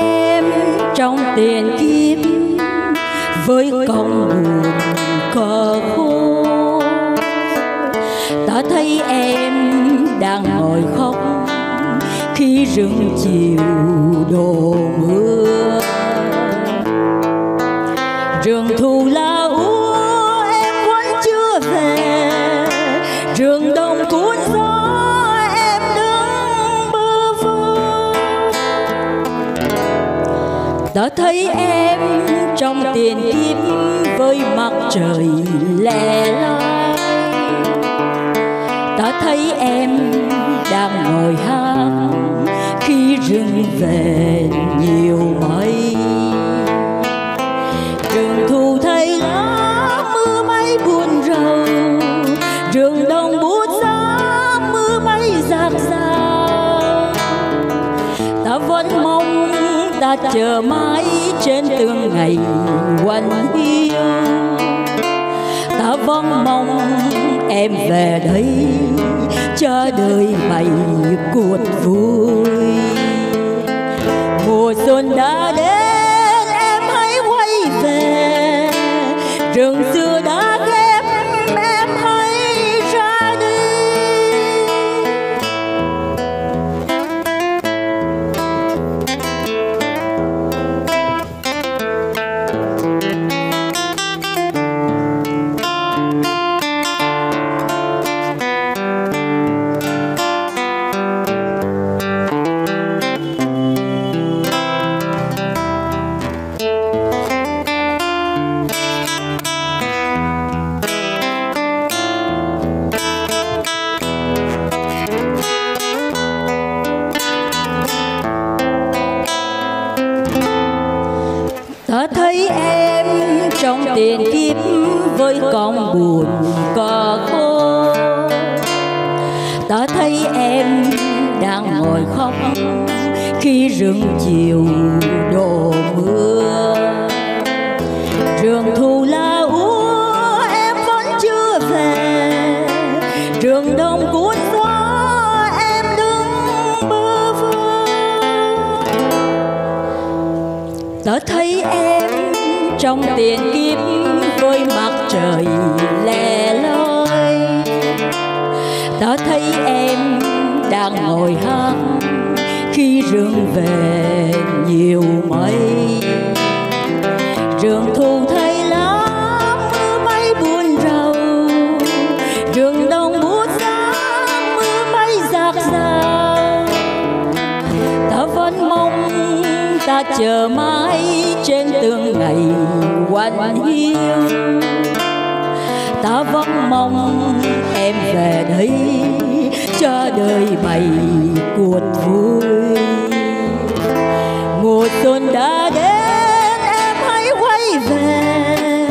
em trong tiền kiếp với công buồn cờ khô. Ta thấy em đang ngồi khóc khi rừng chiều đổ mưa. Rừng thu lao ta thấy em trong tiền kiếp với mặt trời lẻ loi. Ta thấy em đang ngồi hát khi rừng về nhiều mây. Rừng thu thấy lá mưa mây buồn rầu, rừng đông ta chờ mãi trên từng ngày quanh hiu ta vẫn mong em về đây cho đời mày cuộc vui. Mùa xuân đã đến, em hãy quay về rừng xưa tiền kiếp với con buồn, cò khô. Ta thấy em đang ngồi khóc khi rừng chiều đổ mưa. Trường thu la úa, em vẫn chưa về. Trường đông cuốn gió, em đứng bơ vơ. Ta thấy em trong tiền kiếp với mặt trời lẻ loi. Ta thấy em đang ngồi hát khi rừng về nhiều mây. Rừng thu thấy ta chờ mãi trên tương ngày quanh hiu ta vẫn mong em về đây, cho đời mày cuộn vui. Mùa xuân đã đến, em hãy quay về.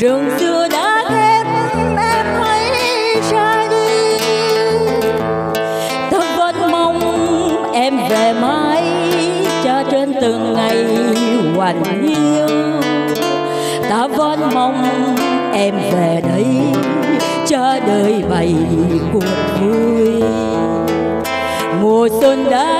Rừng xưa đã ghép em hãy ra từng ngày hoàn hiu. Ta vẫn mong em về đây cho đời bày cuộc vui. Mùa xuân đã đến